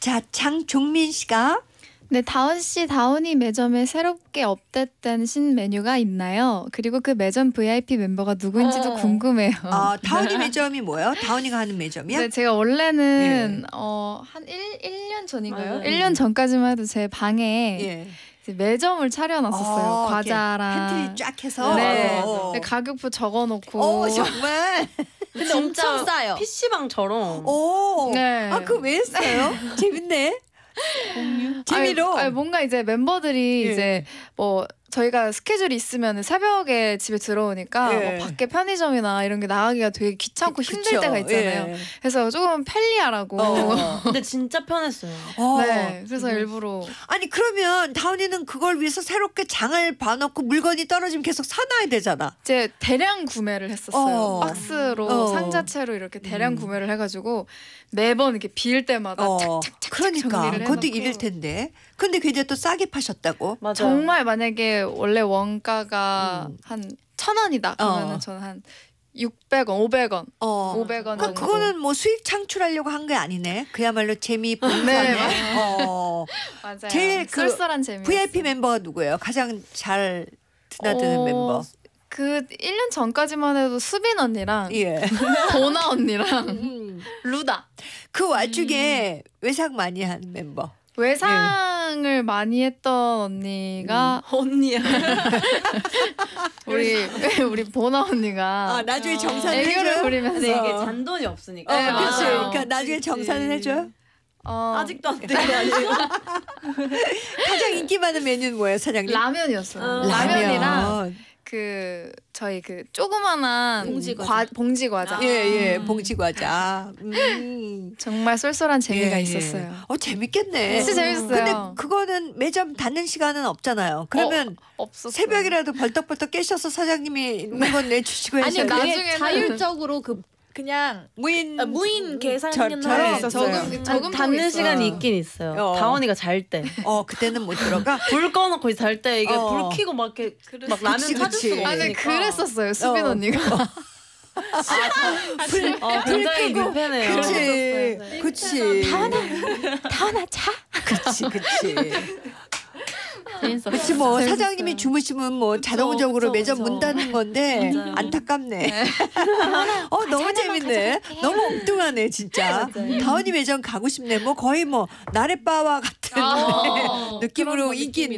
자, 장종민 씨가 네, 다원 씨 다원이 매점에 새롭게 업데이트된 신 메뉴가 있나요? 그리고 그 매점 VIP 멤버가 누구인지도 어. 궁금해요. 어, 다원이 매점이 뭐예요? 다원이가 하는 매점이야? 네, 제가 원래는 어, 한 1, 1년 전인가요? 맞아요. 1년 전까지만 해도 제 방에 예. 매점을 차려놨었어요. 어, 과자랑 팬트리 쫙 해서. 네. 어. 네, 가격표 적어놓고 오, 정말. 근데 엄청 엄청 싸요. PC방처럼 오. 네. 아, 그거 왜 했어요? 재밌네. 재미로. 아니, 아니, 뭔가 이제 멤버들이 예. 이제 뭐 저희가 스케줄이 있으면 새벽에 집에 들어오니까 예. 뭐 밖에 편의점이나 이런 게 나가기가 되게 귀찮고 힘들 그쵸. 때가 있잖아요. 예. 그래서 조금 편리하라고. 어. 근데 진짜 편했어요. 어. 네, 그래서 일부러 아니 그러면 다운이는 그걸 위해서 새롭게 장을 봐놓고 물건이 떨어지면 계속 사놔야 되잖아. 이제 대량 구매를 했었어요. 어. 박스로 어. 상자채로 이렇게 대량 음. 구매를 해가지고 매번 이렇게 빌 때마다 어. 착착착 그러니까 정리를 그것도. 일일 텐데. 근데 굉장히 또 싸게 파셨다고. 맞아요. 정말 만약에 원래 원가가 음. 한천 원이다 그러면은 어. 저는 한 600원, 500원, 어. 500원 그 정도. 그거는 뭐 수익 창출하려고 한 게 아니네. 그야말로 재미 네, 분산에. 어. 맞아요. 제일 그 쏠쏠한 재미. VIP 멤버가 누구예요? 가장 잘 드나드는 어, 멤버. 그 1년 전까지만 해도 수빈 언니랑 예. 보나 언니랑 음. 루다 그 와중에 외상 많이 한 멤버. 외상 을 많이 했던 언니가 언니야. 우리 우리 보나 언니가 아 나중에 어. 정산을 애교를 해줘요. 부리면서 근데 이게 어. 잔돈이 없으니까. 어, 네, 그렇지. 그러니까 나중에 그치. 정산을 해줘요. 어, 아직도 안 아니에요. 가장 인기 많은 메뉴는 뭐예요, 사장님? 라면이었어요. 어. 라면이랑 그 저희 그 조그만한 봉지 과자. 과- 봉지 과자. 아. 예예 봉지 과자. 음. 정말 쏠쏠한 재미가 예, 예. 있었어요. 어 재밌겠네. 진짜 재밌었어요. 근데 그거는 매점 닫는 시간은 없잖아요. 그러면 없었어요. 새벽이라도 벌떡벌떡 깨셔서 사장님이 물건 내주시고 아니 해서 나중에는- 그게 자율적으로 그 그냥 무인 아, 무인 계산기는 저- 수. 저금- 아니, 저금통 닫는. 시간이 있긴 있어요. 어. 다원이가 잘 때. 어 그때는 못 들어가. 불 꺼놓고 잘 때 이게 어. 불 켜고 막 이렇게 막 라면 찾을. 수가 아, 네, 없으니까. 그랬었어요. 수빈 어. 언니가. 불, 어, 불 굉장히 끄고. 민폐네요. 그치, 네. 그치. 다원아 차. 그치, 그치. 재밌었어. 그치 뭐 재밌었어요. 사장님이 주무시면 뭐 자동적으로 그쵸, 매점 그쵸. 문 닫는 건데 맞아요. 안타깝네. 어 너무 재밌네. 너무 엉뚱하네 진짜. 다원이 매점 가고 싶네. 뭐 거의 뭐 나래바와 같은 아, 느낌으로 인기. 있네.